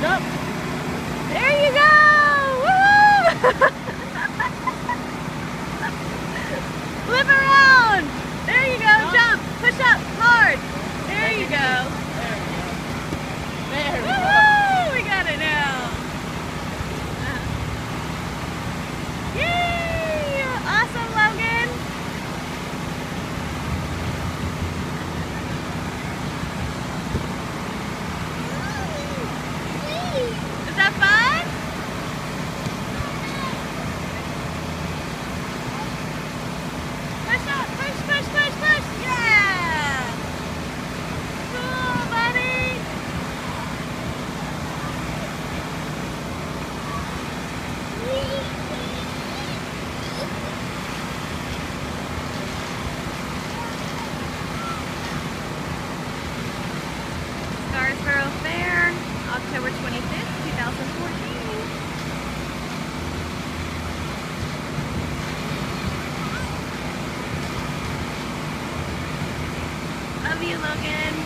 Jump. There you go! Murfreesboro Fair, October 25th, 2014. Love you, Logan.